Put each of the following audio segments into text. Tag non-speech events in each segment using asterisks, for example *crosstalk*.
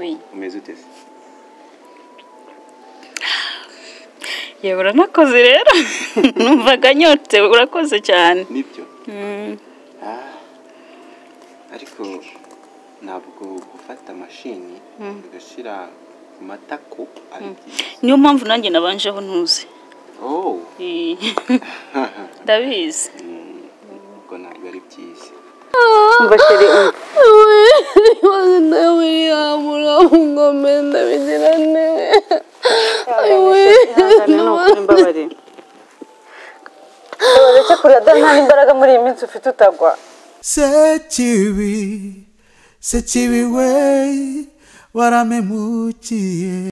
Oui. umeze ute se *sighs* yewe uranakoze rero *laughs* numvaga anyotse urakoze cyane. Nibyo? Mm. Ah, ariko ntabwo gufata mashini ugashyira ku matako byiza. Niyo mpamvu nanjye nabanjeho ntuzi oh. *laughs* Ndabizi. Mm, ubwo ntabwo ari byiza. Wagenda William uramugome ndabigira ntewe uretse kurira nta n'imbaraga muri iyi minsi ufite utagwa sekibi sekibi we waramemukiye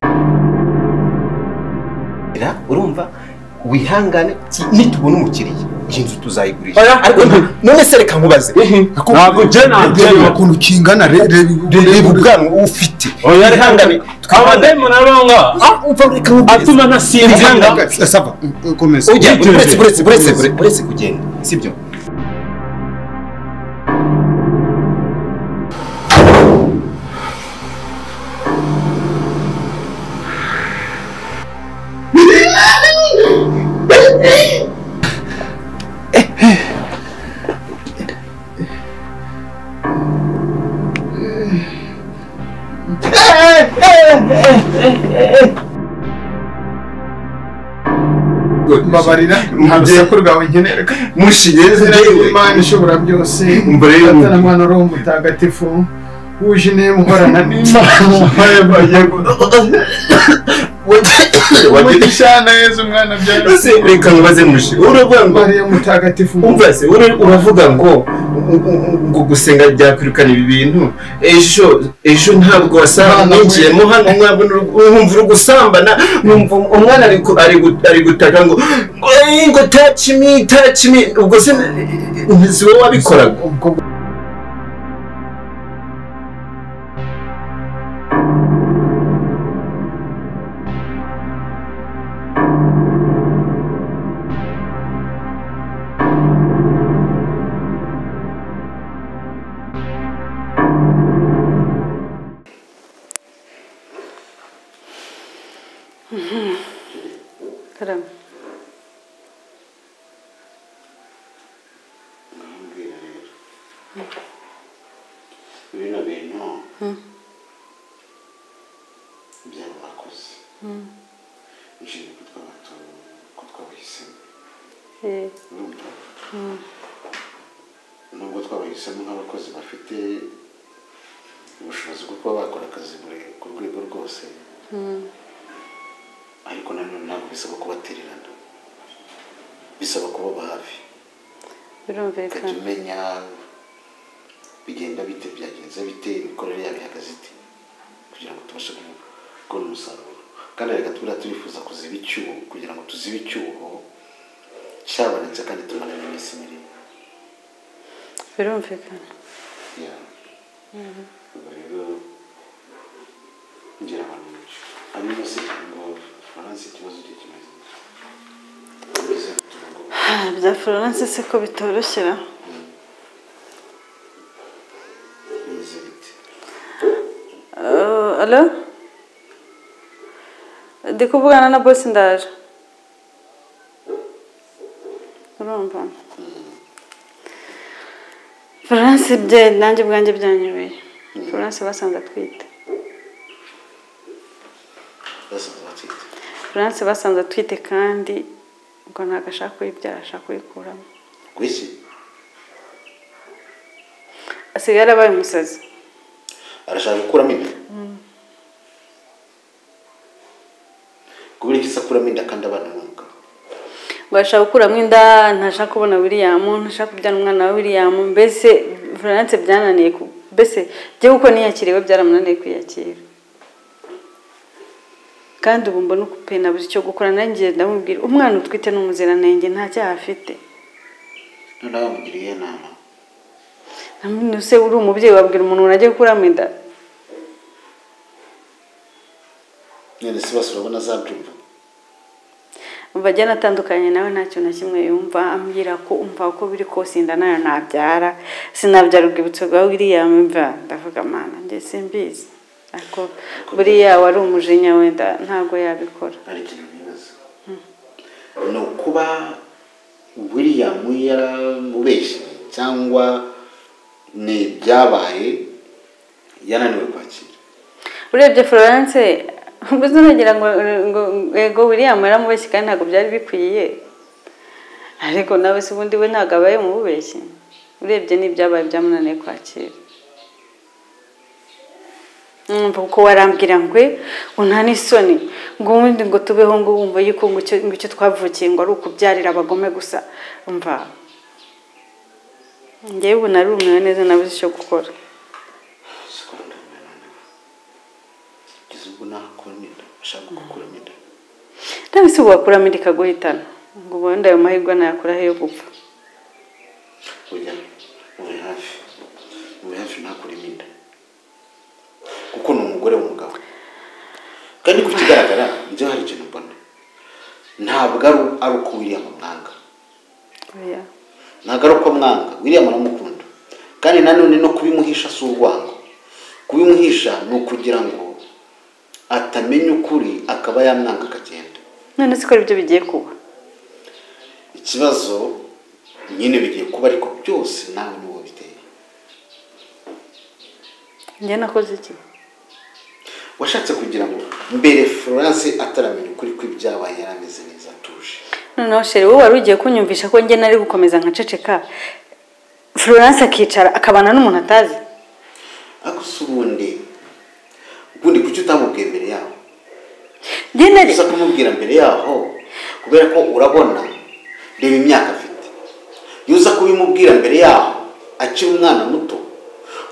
urumva wihangane nitubona umukiriya iyi nzu tuzayigurisha ariko none se reka nkubaze. Ntabwo je nabyemera ukuntu kingana re- re- reba ubwanwa ufite. Umva reka nkubwire. atuma Yituje. uretse uretse uretse uretse kugenda. sibyo mbabarira nta rusaku rwawe nkenera mushiye izina ry'imana ishobora byose. Umva rero. atana mwana roho mutagatifu wuje intebe muhorana n'imana. Umugisha na yezu umwana byara Ese reka nkubaze mushi. Uravuga ngo mutagatifu umva se ura- uravuga ngo gusenga byakwirukana ibi bintu. Ejo ejo ntabwo wasanga ninjiyemo hano nkumva uri gusambana umwana ari gutaka ngo ngo "Eh, touch me touch me. Ubwo se wowe wabikoraga? Bafite ubushobozi bwo kuba bakora akazi ku rwego rwose. Ariko nanone ntabwo bisaba kubatererana. Bisaba kubaba hafi. Ukajya birumvikana umenya bigenda bite byagenze bite imikorere yabo ihagaze ite kugira ngo tubashe ku- kubona umusaruro. Kandi reka tubura turifuza kuziba icyuho kugira ngo tuzibe icyuho cyabonetse kandi tumara n'iminsi miremire birumvikana. Ya. ubwo rero ngira abantu benshi hanyuma se ngo faransa ikibazo cye kimeze bya florence se ko bitoroshyera alo ndi kuvugana na bosi ndaje florence bye nanjye ubwanjye byanyobeye florence basanze atwite. Florence basanze atwite kandi ngo ntabwo ashaka kuyibyara ashaka kuyikuramo. Asigaye yarabaye umusazi. Arashaka gukuramo inda kubera iki se akuramo inda kandi abana n'umugabo ngo ashaka gukuramo inda ntashaka kubona william ntashaka kubyara umwana wa william mbese florence byananiye ku mbese njyewe uko niyakiriwe byaramunaniye kwiyakira. Kandi ubu mbona uko nabuze icyo gukora nanjye ndamubwira umwana utwite n'umuziranenge nta cyaha afite. Noneho bamugiriye inama? Se uri umubyeyi wabwira umuntu unagiye gukuramo inda. None se bose urabona azabyumva ajyana atandukanye nawe nta kintu na kimwe yumva ambwira ko umva uko biri kose inda na yo nabyara sinabyara urwibutso rwa william mva ndavuga mana njye simbizi. Ariko buriya wari umujinya wenda ntabwo yabikora. Ni ukuba william yaramubeshye cyangwa ni ibyabaye yananiwe kwakira. Urebye florence mbese unagira ngo ngo william yaramubeshye kandi ntabwo byari bikwiye. Ariko nawe se ubundi we ntabwo abaye mu bubeshyi. Urebye n'ibyabaye byamunaniye kwakira. Kuko warambwira ngo nta n'isoni. Ngo ubundi ngo tubeho ngo wumva yuko ngo icyo twavukiye ngo ari ukubyarira abagome gusa. Umva ngewe ubu narumiwe neza nabuze icyo gukora. Ubwo inda ashaka gukuramo inda nawe ubu wakuramo inda ikaguhitana? Ngo ubundi ayo mahirwe nayakuraho yo gupfa. Ujya uri hafi. Uri hafi ntakuremo inda kuko ni umugore w'umugabo. Kandi ku kigaragara njye hari ikintu mbona. Ntabwo ari uko william amwanga ntabwo ari uko amwanga william aramukunda. Kandi nanone no kubimuhisha si urwango. Kubimuhisha ni ukugira ngo atamenya ukuri akaba yamwanga akagenda. None ko ari byo bigiye kuba. Ikibazo nyine bigiye kuba ariko byose nawe niwo biteye. Njye nakoze iki? Washatse kugira ngo mbere florence ataramenya ukuri kw'ibyabaye yari ameze neza atuje. Noneho sheri wowe wari ugiye kunyumvisha ko njye nari gukomeza nkaceceka? Florence akicara akabana n'umuntu atazi ariko si ubundi ubundi kuki utamubwiye mbere yaho nari uza kumubwira mbere yaho kubera ko urabona reba imyaka afite. Iyo uza kubimubwira mbere yaho akiri umwana muto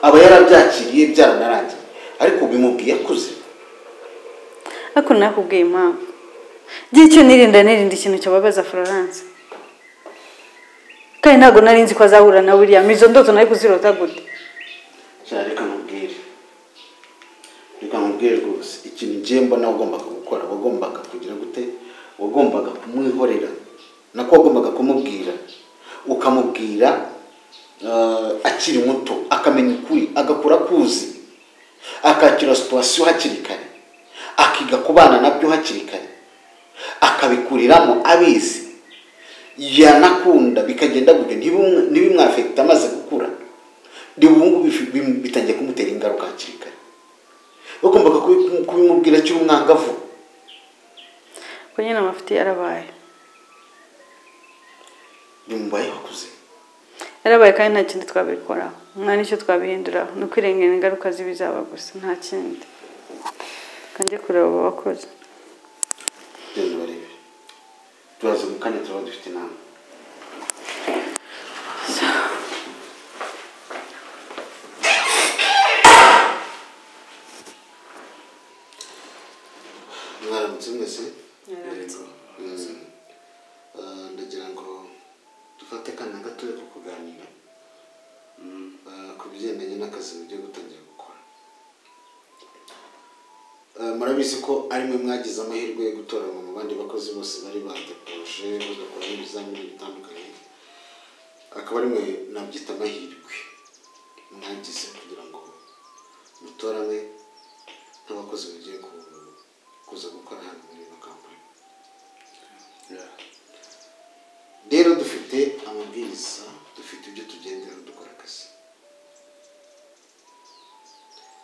aba yarabyakiriye byaranarangiye. Ariko bimubwiye akuze ariko nakubwiye impamvu. Njye icyo nirinda nirinda ikintu cyababaza florence. Kandi ntabwo nari nzi ko azahura na william. Izo ndoto nari kuzirota gute? Reka nkubwire. Reka nkubwire rwose. Ikintu ngiye mbona wagombaga gukora wagombaga kugira gute? Wagombaga kumwihorera. Nako wagombaga kumubwira. Ukamubwira eh, akiri muto akamenya ukuri agakura akuzi akakira situwasiyo hakiri kare akiga kubana na byo hakiri kare akabikuriramo abizi. Yanakunda bikagenda gutyo ntibimwafekite amaze gukura. Ngubu bitangiye kumutera ingaruka hakiri kare. Bagombaga kubi- kubimubwira akiri umwangavu. Ko nyine amafuti yarabaye? Bimubayeho akuze yarabaye kandi nta kindi twabikoraho. Nta n'icyo twabihinduraho. Ni ukwirengera ingaruka z'ibizaba gusa. Nta kindi. Kanjye kureba abo bakozi. Turaza mu kanya turaba dufite inama. Mwaramutse mwese? Ndagira ngo dufate akanya gatoya ko kuganira. Ah, ku bigendanye n'akazi mugiye gutangira gukora. Ah, murabizi ko ari mwe mwagize amahirwe yo gutoranywa mu bandi bakozi bose bari badepoje bagakora n'ibizamini bitandukanye. Akaba ari mwe nabyita amahirwe. Mwagize kugira ngo mutorane nk'abakozi mugiye ku- kuza gukora hano muri ino kampani rero dufite amabwiriza dufite ibyo tugenderaho dukora akazi.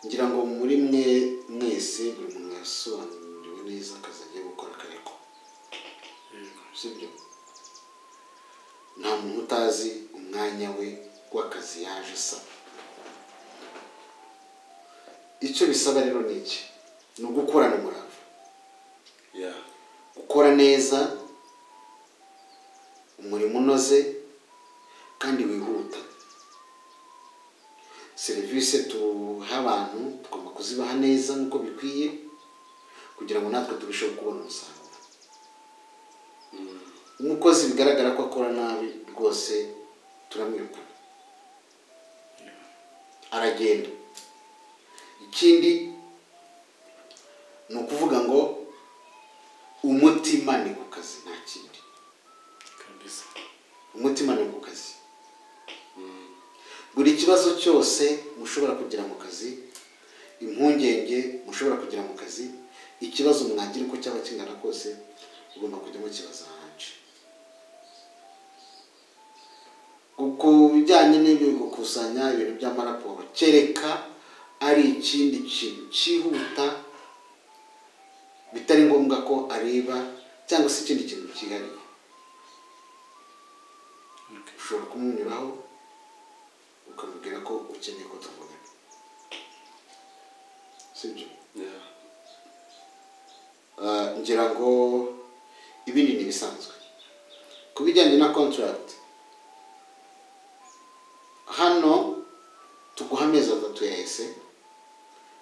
Ngira ngo muri mwe mwese buri muntu yasobanuriwe neza akazi agiye gukora akareko sibyo nta muntu utazi umwanya we w'akazi yaje asaba. Icyo bisaba rero ni iki? Ni ugukorana umurava. Gukora neza umurimo unoze kandi wihuta. Serivisi tuha abantu tugomba kuzibaha neza nk'uko bikwiye kugira ngo natwe turusheho kubona umusaruro. Umukozi bigaragara ko akora nabi rwose turamwirukana. Aragenda. Ikindi ni ukuvuga ngo umutima ni ku kazi nta kindi. Umutima ni ku kazi. Buri kibazo cyose mushobora kugira mu kazi impungenge mushobora kugira mu kazi ikibazo mwagira uko cyaba kingana kose ugomba kujya mukibaza hanje ku bijyanye n'ibyo gukusanya ibintu by'amaraporo kereka ari ikindi kintu cyihuta bitari ngombwa ko areba cyangwa se ikindi kintu cyihariye ushobora kumunyuraho ukamubwira ko ukeneye ko tuvugana sibyo Ah, ngira ngo ibindi ni ibisanzwe ku bijyanye na contract hano tuguha amezi atatu ya ese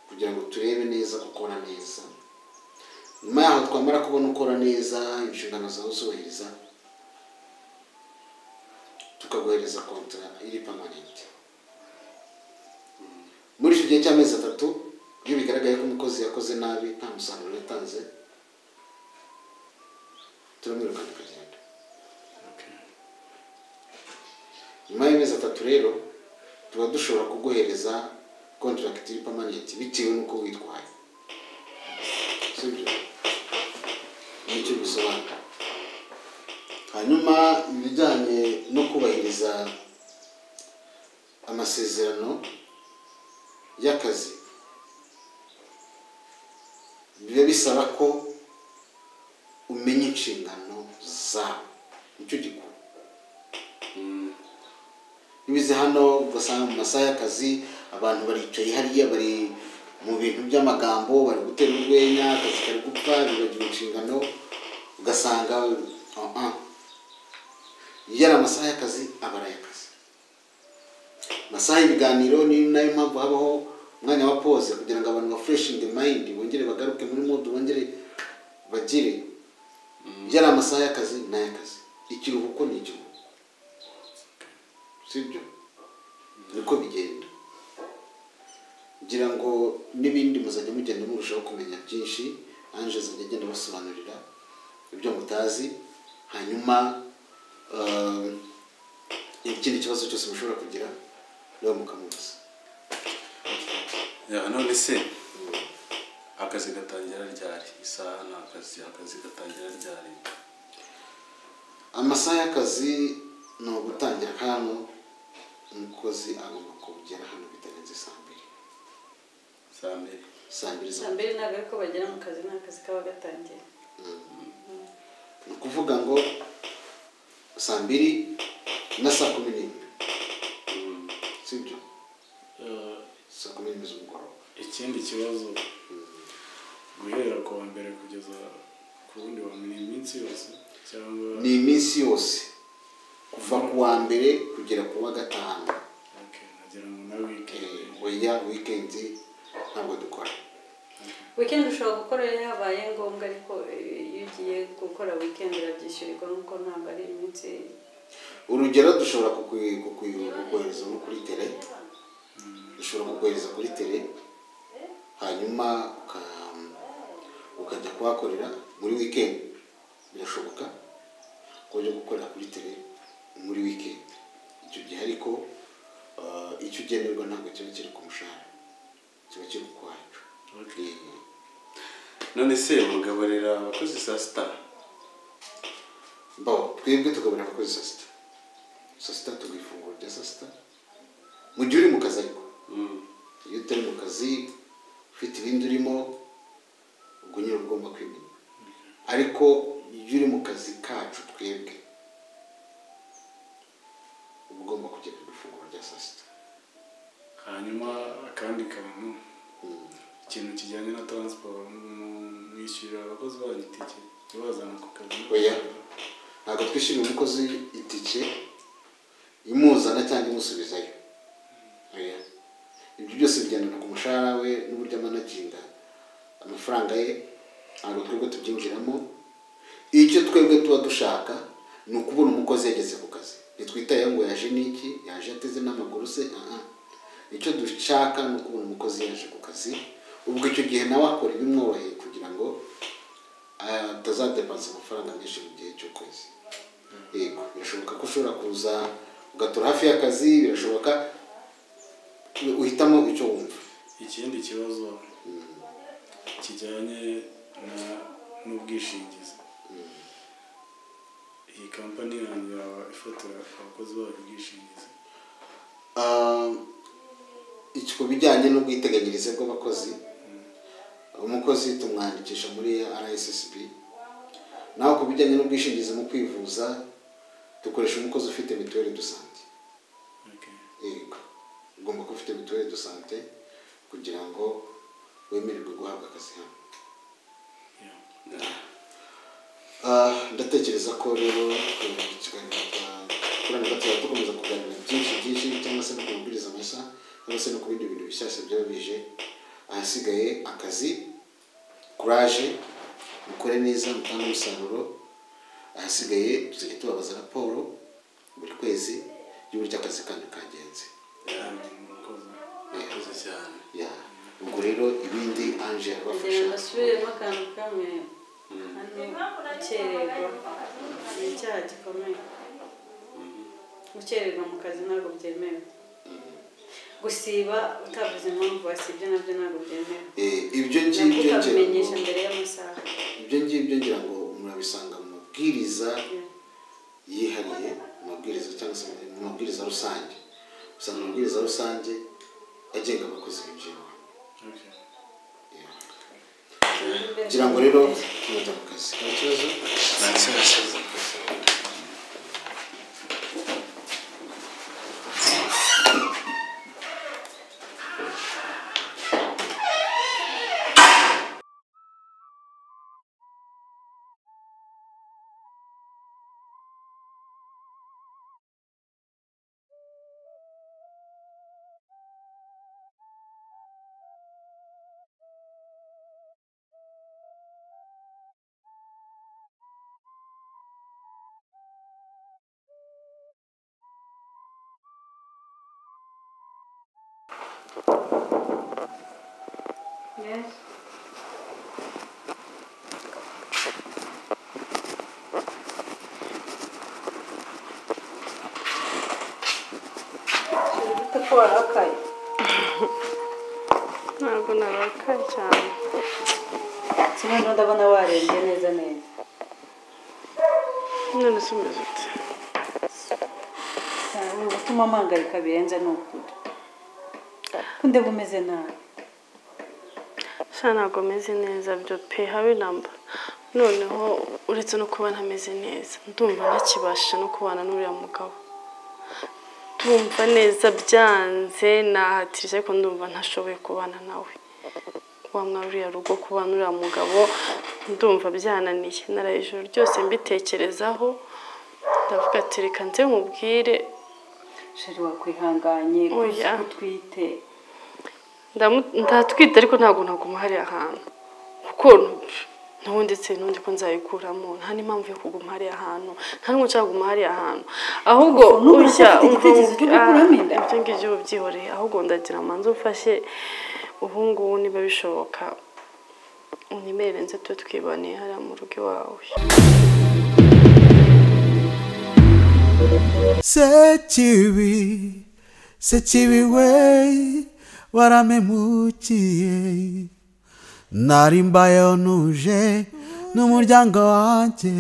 kugira ngo turebe neza ko ukora neza. Nyuma yaho twamara kubona ukora neza inshingano zawe uzubahiriza tukaguhereza kontra iri permanent. Muri icyo gihe cy'amezi atatu iyo bigaragaye ko umukozi yakoze nabi nta musaruro yatanze turamwirukana akagenda nyuma y'amezi atatu rero tuba dushobora kuguhereza contract iri permanent bitewe n'uko witwaye. Sibyo ni cyo bisobanura. Hanyuma ibijyanye no kubahiriza amasezerano y'akazi biba bisaba ko umenya inshingano zawe ni cyo gikuru nibize hano ugasanga mu masaha y'akazi abantu baricaye hariya bari mu bintu by'amagambo bari gutera urwenya akazi kari gupfa bibagira inshingano ugasanga uh -uh. Iyo ari amasaha y'akazi aba ari ay'akazi amasaha y'ibiganiro ni na yo mpamvu habaho umwanya wa pause kugira ngo abantu bafreshinge mind bongere bagaruke muri mode bongere bagire. Iyo ari amasaha y'akazi ni ay'akazi. Ikiruhuko ni ikiruhuko. Sibyo? Niko bigenda. Ngira ngo n'ibindi muzajya mugenda murushaho kumenya byinshi anje azajya agenda basobanurira ibyo mutazi hanyuma ikindi kibazo cyose mushobora kugira nawe mukamubaza ya none se akazi gatangira ryari? Isaha ni akazi akazi gatangira ryari? Amasaha y'akazi ni ugutangira hano umukozi agomba kugera hano bitarenze saa mbiri. Saa mbiri. Saa mbiri saa mbiri ntabwo ariko bagera mu kazi nta kazi kaba gatangiye. Ni ukuvuga ngo saa mbiri na saa kumi n'imwe sibyo Eh, saa kumi n'imwe z'umugoroba ikindi kibazo guhera ku wa mbere kugeza ku wundi wa mbere iminsi yose cyangwa ni iminsi yose. Kuva ku wa mbere kugera ku wa gatanu. Okay, nagira ngo na weekend. Eh, oya wikendi ntabwo dukora. Weekend ushobora gukora iyo habaye ngombwa ariko eh, iyo ugiye gukora weekend urabyishyurirwa nk'uko ntabwo ari iminsi urugero dushobora kukohereza no kuri tere dushobora kukohereza kuri tere hanyuma uka- ukajya kuhakorera muri weekend. Birashoboka ko ujya gukorera kuri tere muri weekend. Icyo gihe ariko uh, icyo ugenerwa ntabwo kiba kiri ku mushahara kiba kiri ku kwacu Eh, none se mugaburira abakozi saa sita? Bo twebwe tugaburira abakozi saa sita. Saa sita tuguha ifunguro rya saa sita. Mu gihe uri mu kazi ariko iyo utari mu kazi ufite ibindi urimo ubwo nyine uba ugomba kwimenya ariko iyo uri mu kazi kacu twebwe uba ugomba kujya ku ifunguro rya saa sita. Hanyuma akandi kantu ikintu kijyanye na transport mu- mwishyurira abakozi banyu itike. Ibazana ku kazi. Ntabwo twishyurira umukozi itike. Imuzana cyangwa imusubizayo ibyo byose bigendana ku mushahara we n'uburyo amanaginga amafaranga ye ntabwo twebwe tubyinjiramo. Icyo twebwe tuba dushaka ni ukubona umukozi yageze ku kazi. Ntitwitayeho ngo yaje n'iki yaje ateze n'amaguru se? Aha. Icyo dushaka ni ukubona umukozi yaje ku kazi. Ubwo icyo gihe nawe akora ibimworoheye kugira ngo atazadepansa amafaranga menshi mu gihe cy'ukwezi. Yego birashoboka ko ushobora kuza ugatura hafi y'akazi birashoboka uhitamo icyo wumva. Ikindi kibazo kijyanye n'ubwishingizi. Iyi kampani yanyu yaba ifatira abakozi bayo ubwishingizi. Iki ku bijyanye n'ubwiteganyirize bw'abakozi umukozi tumwandikisha muri rssb naho ku bijyanye n'ubwishingizi mu kwivuza dukoresha umukozi ufite mituweli de sante yego. Ugomba kuba ufite mituweli de sante kugira ngo wemererwe guhabwa akazi hano. Ah, ndatekereza ko rero ikiganiro turane gatatu dukomeza kuganira byinshi byinshi cyangwa se no ku mabwiriza mashya cyangwa se no ku bindi bintu bishyashya byaba bije ahasigaye akazi kuraje mukore neza mutange umusaruro ahasigaye tuzajya tubabaza raporo buri kwezi y'uburyo akazi kanyu kagenze. Ubwo rero ibindi anje kugira arabafasha ngo asubiremo akantu kamwe. Hano gukererwa. Ni icyaha gikomeye. Gukererwa mu kazi ntabwo byemewe. Gusiba utavuze impamvu wasibye na byo ntabwo byemewe. Eh, ibyo ngibyo ngira ngo murabisanga mu mabwiriza yihariye mu mabwiriza cyangwa se mu mabwiriza rusange. Usanga amabwiriza rusange agenga abakozi binjira Okay. ngira ngo rero tumujya mu kazi. Nta kibazo. Nta kibazo. Yes. Ufite ko warakaye ntabwo narakaye cyane kimwe ndabona warembye neza neza none se umeze ute uri gutuma mpangayika birenze ni ukuri ko ndeba umeze nabi sha ntabwo meze neza byo pe habe namba noneho uretse no kuba ntameze neza ndumva ntakibasha no kubana n'uriya mugabo. Ndumva neza byanze nahatirije ariko ndumva ntashoboye kubana nawe. Wa mwana uriya rugo kubana uriya mugabo ndumva byananiye. Naraye ijoro ryose mbitekerezaho ndavuga ati reka nze mubwire sheri wakwihanganye utwite. Ndamu- ndatwite ariko ntabwo naguma hariya hantu. Kuko n'ubundi ndetse n'undi ko nzayikuramo. Nta n'impamvu yo kuguma hariya hantu. Nta n'umwe ushaka kuguma hariya hantu. Ahubwo gukuramo inda? ibyo ngibyo uba ahubwo ndagira amanza ufashe ubu ngubu niba bishoboka. Unyemerere nze tube twiboneye hariya mu rugo iwawe. Sekibi sekibi we waramemukiye nari mbayeho ntuje n'umuryango wanjye